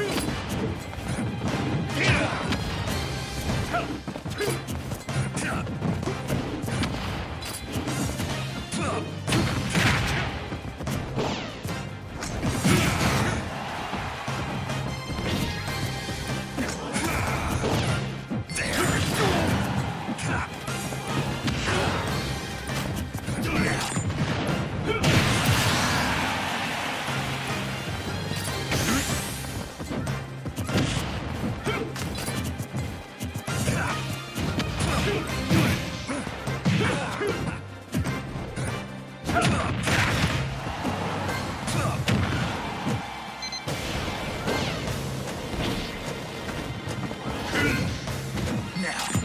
Shoot! There.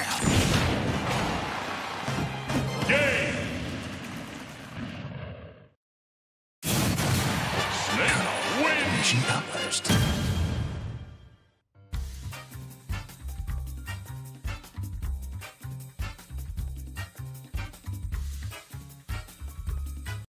Now. Game! Snake wins! Accomplished.